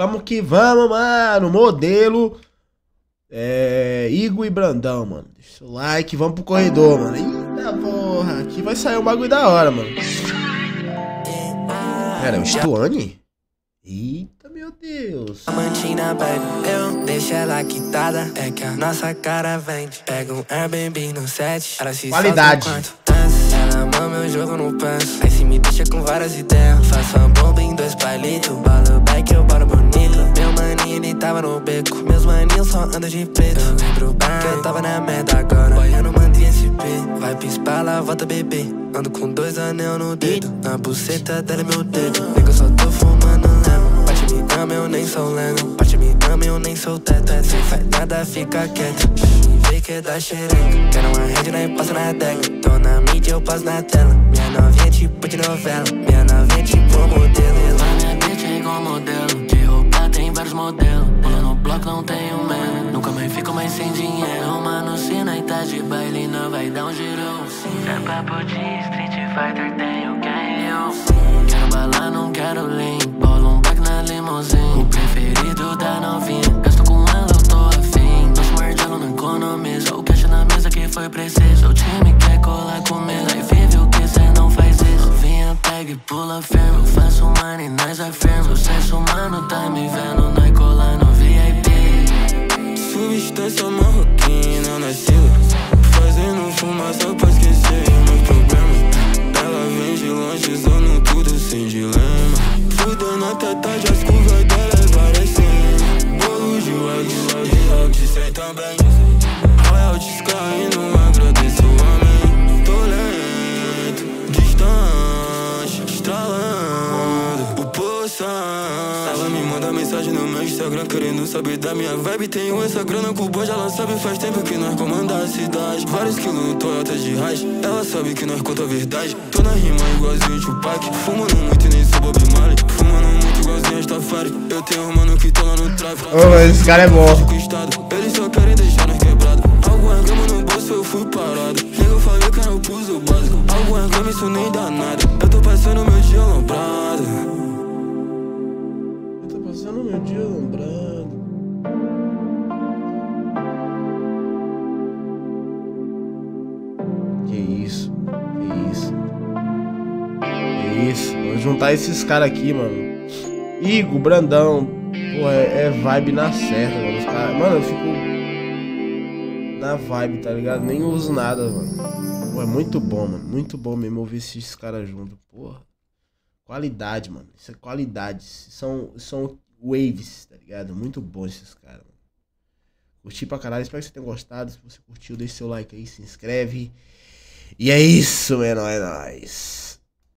Vamos que vamos, mano. Modelo. É. Igor e Brandão, mano. Deixa o like, vamos pro corredor, mano. Eita porra, aqui vai sair um bagulho da hora, mano. Cara, é o Stuane? Eita, meu Deus. Amantina bebe, eu deixo ela quitada. É que a nossa cara vende. Pega um Airbnb no set. Ela se Qualidade. Ela ama meu jogo no penso. Aí se me deixa com várias ideias. Faço uma bomba em dois palitos. Bala bike, eu no beco. Meus maninhos só andam de preto. Que eu tava na merda agora. Boiando, mandei SP. Vai pispala, volta bebê. Ando com dois anel no dedo. Na buceta dela é meu dedo. Nigga, só tô fumando lemo. Parte me ama, eu nem sou lendo. Parte me ama, eu nem sou teto. É, Sem faz nada, fica quieto. Vê que é da xereca. Quero uma rede, nem passa na deca. Tô na mídia, eu passo na tela. Minha novinha é tipo de novela. Minha novinha é tipo modelo. Lá minha bitch é igual modelo. De roupa tem vários modelos. Bloco, não tenho medo. Nunca mais fico mais sem dinheiro. Mano, se nós tá de baile, não vai dar um girão. Se é papo de Street Fighter, tenho quem eu. Quero bala, não quero lean. Bola um back na limousine. O preferido da novinha. Gasto com ela, eu tô afim. Doce martelo, não economiza. O cash na mesa que foi preciso. O time quer colar comigo. Aí vive o que cê não faz isso. Novinha, pega e pula firme. Eu faço money, nós afirma. Sucesso humano tá me vendo. Sei também Royalties caindo, agradeço, amém Tô lento, distante, estralando O poça Ela me manda mensagem no meu Instagram querendo saber da minha vibe. Tenho essa grana com o bojo, ela sabe faz tempo que nós comanda a cidade. Vários quilos Toyota de raiz Ela sabe que nós conta a verdade. Tô na rima igualzinho Tupac Fumando muito e nem sou Bob Marley. Fumando muito igualzinho a Stafari Eu tenho um mano que tô lá no tráfico Ô, esse cara é bom. Isso nem dá nada Eu tô passando meu dia lombrado Eu tô passando meu dia lembrando. Que isso, que isso. Que isso. Vou juntar esses caras aqui, mano. Igor, Brandão. Pô, é, é vibe na certa, mano. Os cara, mano, eu fico na vibe, tá ligado? Nem uso nada, mano. É muito bom, mano. Muito bom mesmo ouvir esses caras juntos. Porra. Qualidade, mano. Isso é qualidade. São, são waves, tá ligado? Muito bom esses caras, mano. Curti pra caralho. Espero que você tenha gostado. Se você curtiu, deixa seu like aí, se inscreve. E é isso, menor. É nóis.